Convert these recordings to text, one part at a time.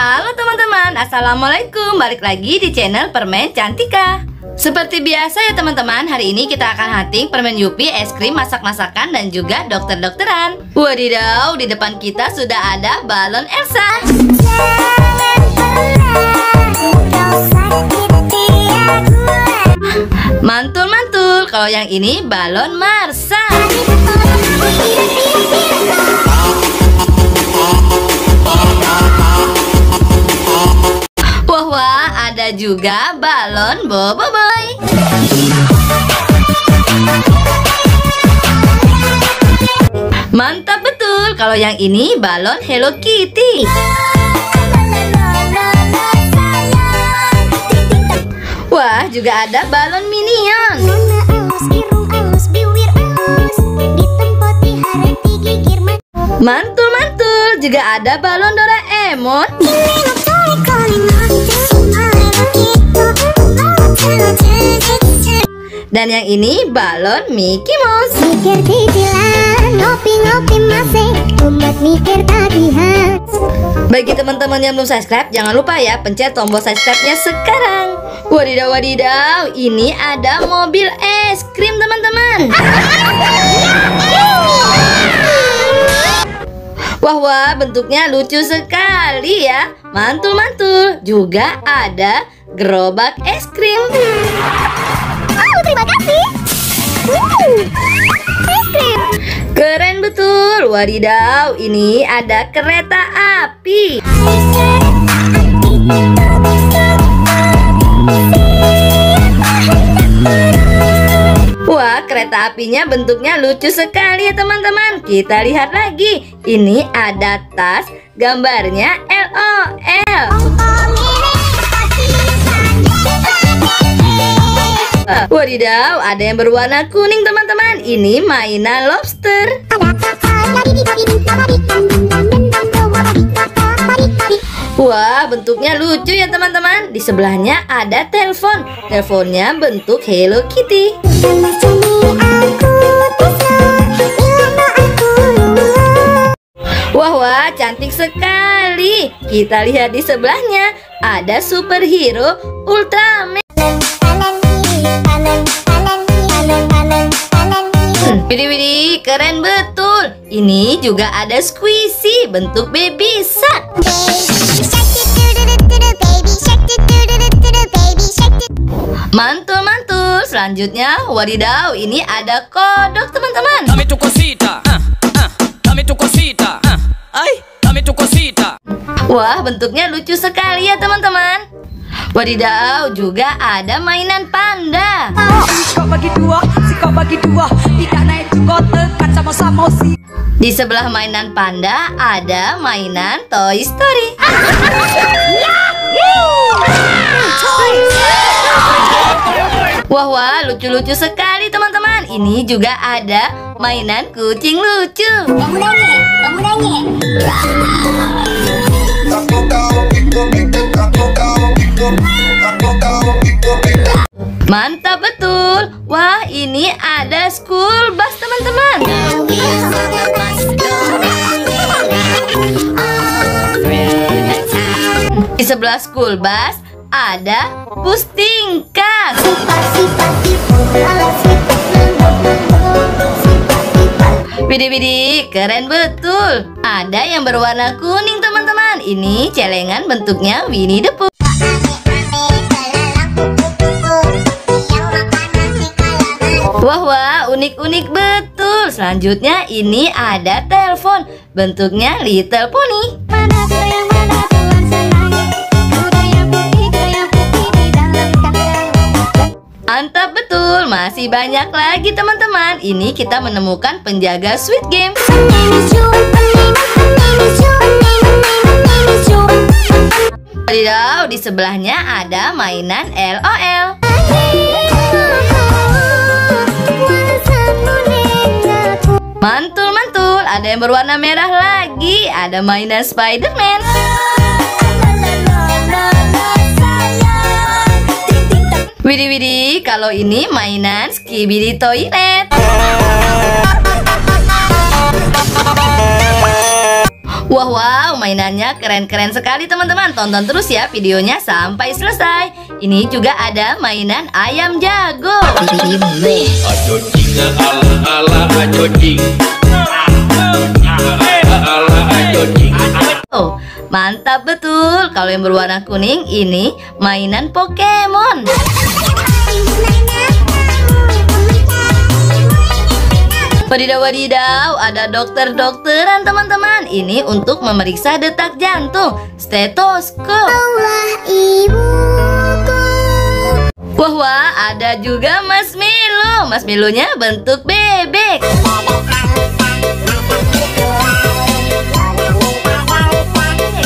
Halo teman-teman, Assalamualaikum. Balik lagi di channel Permen Cantika. Seperti biasa ya teman-teman Hari ini kita akan hunting permen Yupi, es krim, masak-masakan, dan juga dokter-dokteran. Wadidaw, di depan kita sudah ada balon Elsa. Mantul-mantul, kalau yang ini balon Marsa Wah, ada juga balon Bobo Boy. Mantap betul, kalau yang ini balon Hello Kitty. Wah, juga ada balon Minion. Mantul-mantul, juga ada balon Doraemon. Dan yang ini balon Mickey Mouse. Mikir cicilan, ngopi-ngopi masih umat mikir tagihan Bagi teman-teman yang belum subscribe, jangan lupa ya pencet tombol subscribe-nya sekarang. Wadidaw wadidaw, ini ada mobil es krim teman-teman. Wah wah, bentuknya lucu sekali ya. Mantul-mantul. Juga ada gerobak es krim. Keren betul. Wadidaw, ini ada kereta api. Wah, kereta apinya bentuknya lucu sekali ya teman-teman. Kita lihat lagi. Ini ada tas, gambarnya LOL. Wadidaw, ada yang berwarna kuning teman-teman. Ini mainan lobster. Wah, bentuknya lucu ya teman-teman. Di sebelahnya ada telepon. Teleponnya bentuk Hello Kitty. Wah, wah, cantik sekali. Kita lihat di sebelahnya ada superhero Ultraman. Widih, widih, keren betul. Ini juga ada squishy bentuk baby shark. Mantul, mantul. Selanjutnya, wadidaw, ini ada kodok teman-teman. Dame tu cosita, ah, ah, dame tu cosita, ah, ay, dame tu cosita. Wah, bentuknya lucu sekali ya teman-teman. Wadidaw, juga ada mainan panda. Kau bagi dua, si kau bagi dua Tidak naik juga tekan sama-sama si Di sebelah mainan panda ada mainan Toy Story. Wah wah lucu-lucu sekali teman-teman. Ini juga ada mainan kucing lucu. Mantap betul. Wah ini ada school bus teman-teman. Di sebelah school bus ada bus tingkat. Widih widih, keren betul. Ada yang berwarna kuning teman-teman. Ini celengan bentuknya Winnie the Pooh. Wah wah, unik-unik betul. Selanjutnya ini ada telepon. Bentuknya Little Pony. Mantap betul, masih banyak lagi teman-teman. Ini kita menemukan penjaga Sweet Game. Wadidaw, di sebelahnya ada mainan LOL. Mantul mantul, ada yang berwarna merah lagi. Ada mainan Spider-Man. Widih widih, kalau ini mainan Skibidi Toilet. Wah wow, mainannya keren-keren sekali teman-teman Tonton terus ya videonya sampai selesai Ini juga ada mainan ayam jago jing Oh, mantap betul. Kalau yang berwarna kuning ini mainan Pokemon. Wadidaw wadidaw, ada dokter-dokteran teman-teman. Ini untuk memeriksa detak jantung Stetoskop. Allah ibuku Wah wah ada juga Mas Milo Mas Milonya bentuk bebek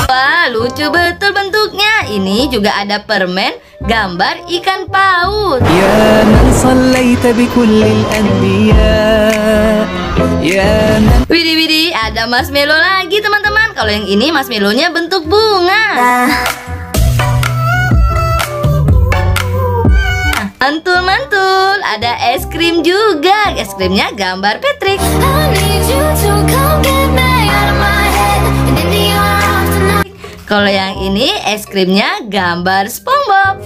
Wah lucu betul bentuknya Ini juga ada permen gambar ikan paus Ya man sallaita bikullil anbiya ya Widih widih, ada Mas Melo lagi teman-teman. Kalau yang ini Mas Melonya bentuk bunga. Nah. Mantul-mantul, ada es krim juga. Es krimnya gambar Patrick. Kalau yang ini es krimnya gambar SpongeBob.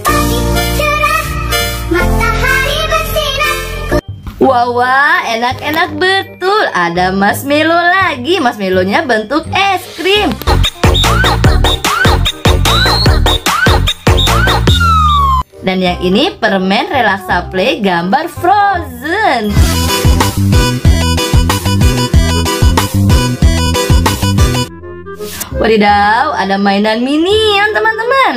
Wah, enak-enak betul. Ada Mas Melo lagi. Mas Melonya bentuk es krim Dan yang ini permen relaksa play gambar Frozen Wadidaw, ada mainan minion teman-teman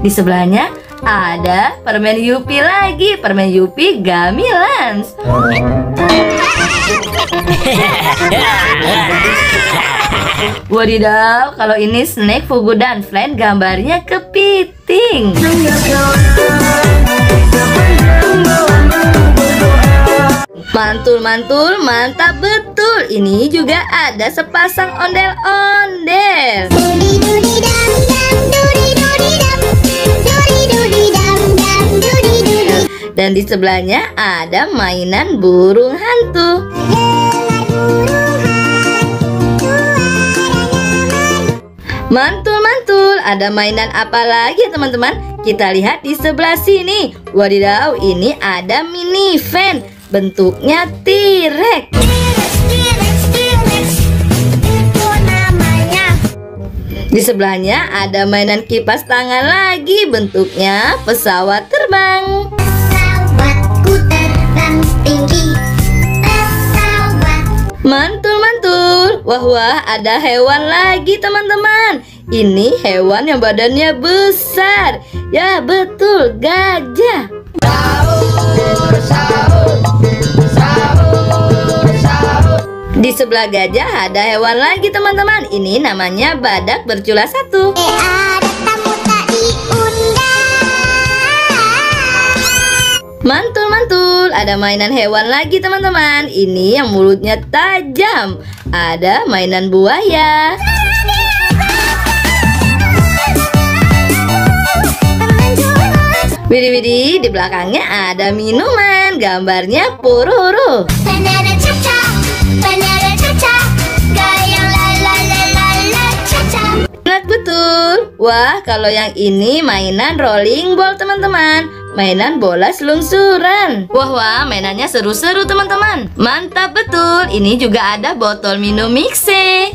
Di sebelahnya ada permen Yupi lagi, permen Yupi Gamilans. Wadidaw, kalau ini snack Fugu dan Flan gambarnya kepiting. Mantul-mantul, mantap betul. Ini juga ada sepasang ondel-ondel. Dan di sebelahnya ada mainan burung hantu. Mantul-mantul, ada mainan apa lagi ya teman-teman? Kita lihat di sebelah sini. Wadidaw, ini ada mini van. Bentuknya T-Rex. Di sebelahnya ada mainan kipas tangan lagi. Bentuknya pesawat terbang. Pesawat Mantul-mantul. Wah wah, ada hewan lagi teman-teman. Ini hewan yang badannya besar. Ya betul, gajah. Di sebelah gajah ada hewan lagi teman-teman. Ini namanya badak bercula satu. Ada tamu tak diundang Mantul-mantul, ada mainan hewan lagi teman-teman. Ini yang mulutnya tajam. Ada mainan buaya. Widih, di belakangnya ada minuman. Gambarnya pururu. Banana cha-cha Banana cha-cha Goyang la la la la la cha-cha Enak betul. Wah, kalau yang ini mainan rolling ball teman-teman. Mainan bola selungsuran. Wah wah, mainannya seru-seru teman-teman. Mantap betul. Ini juga ada botol minum mixer.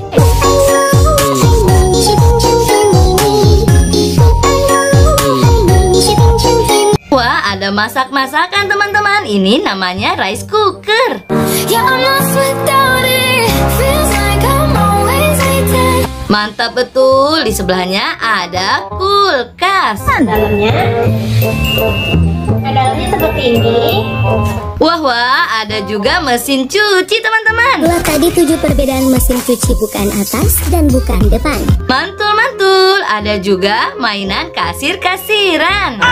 Wah, ada masak-masakan teman-teman. Ini namanya rice cooker. Mantap betul. Di sebelahnya ada kulkas. Dalamnya Dalamnya seperti ini Wah wah, ada juga mesin cuci teman-teman. Itulah tadi tujuh perbedaan mesin cuci bukan atas dan bukan depan Mantul-mantul, ada juga mainan kasir-kasiran.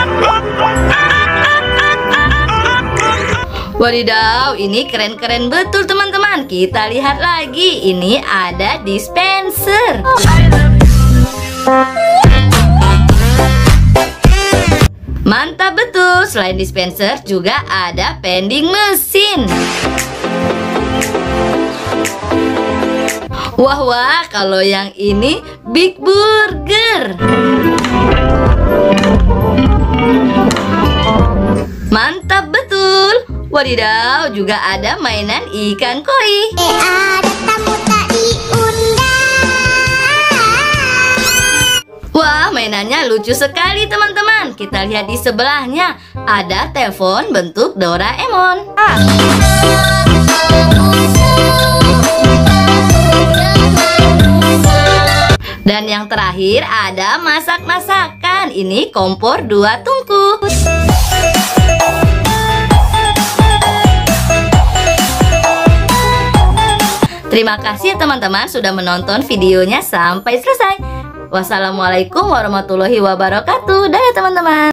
Wadidaw, ini keren-keren betul teman-teman. Kita lihat lagi, ini ada dispenser. Mantap betul, selain dispenser juga ada vending mesin. Wah wah, kalau yang ini Big Burger. Mantap betul. Wadidaw, juga ada mainan ikan koi. Eh ada tamu tak diundang Wah, mainannya lucu sekali teman-teman. Kita lihat di sebelahnya ada telepon bentuk Doraemon. Dan yang terakhir ada masak-masakan. Ini kompor dua tungku. Terima kasih ya teman-teman sudah menonton videonya sampai selesai. Wassalamualaikum warahmatullahi wabarakatuh. Dadah teman-teman.